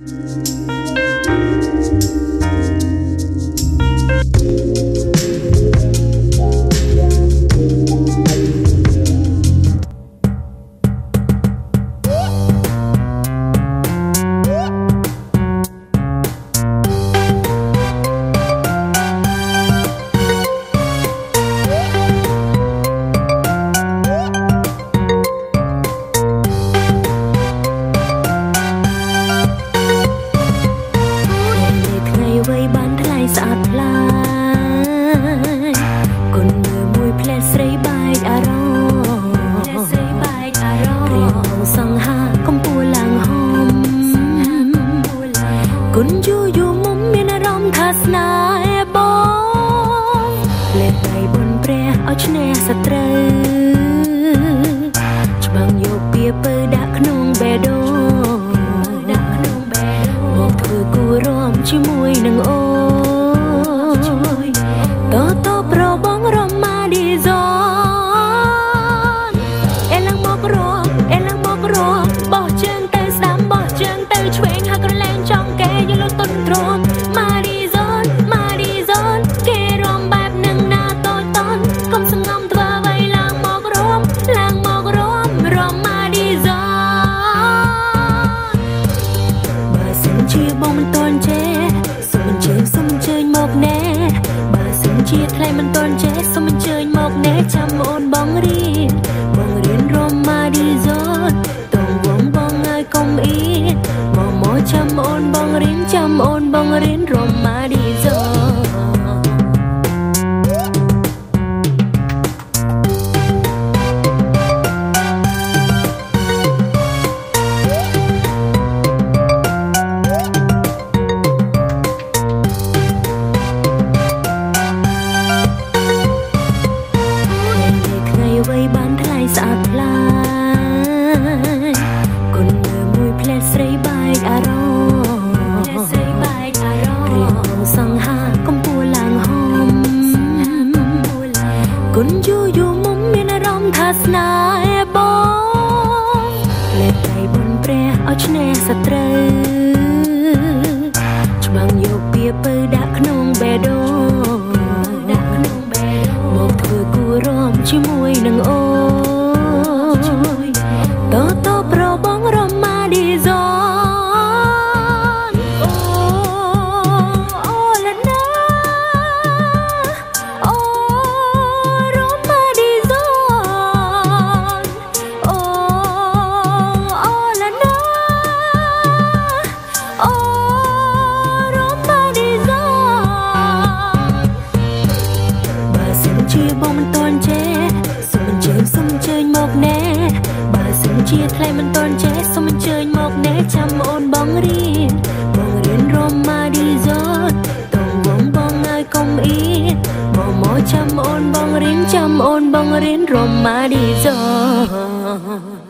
ថ្ងៃ គុណយូយូមុំមានអារម្មណ៍ថាស្នេហ៍បងលេខដៃបុនព្រះឲ្យឈ្នះសត្រូវ តន់ចេះសុំអញ្ជើញសុំអញ្ជើញមកណែបើសិនជាថ្លៃមិនតន់ចេះសុំអញ្ជើញមកណែចាំអូនបងរៀនបងរៀនរម៉ាឌីសនតងវងបងឲ្យកុំអៀនមកមកចាំអូនបងរៀនចាំអូនបងរៀនរម៉ាឌី ស្អាតថ្លាគុណមើលមួយផ្លែស្រីបែកអារម្មណ៍ស្រីបែកអារម្មណ៍រៀងងសង្ហាកំពួរឡើងហមគុណយូយូមុំមានអារម្មណ៍ថាស្នេហ៍បងលេខដៃបុនព្រះឲ្យឈ្នះសត្រូវ mong đến Roma đi giót tổng bóng bong ai công ý mong mò chăm ôn bong rin chăm ôn bong rin Roma đi giót